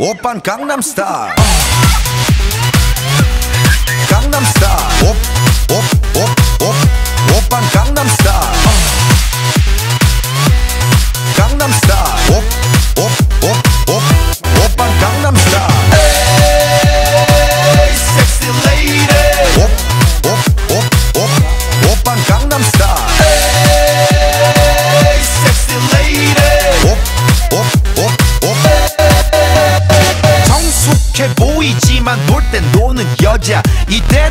오빤 강남스타일 강남스타일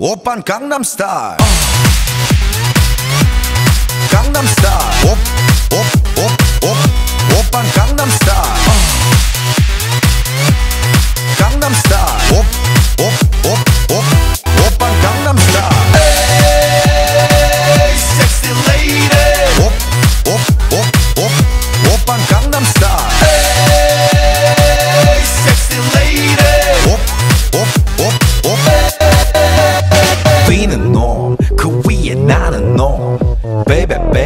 오빤 강남스타일 강남스타일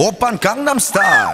Open Gangnam Star.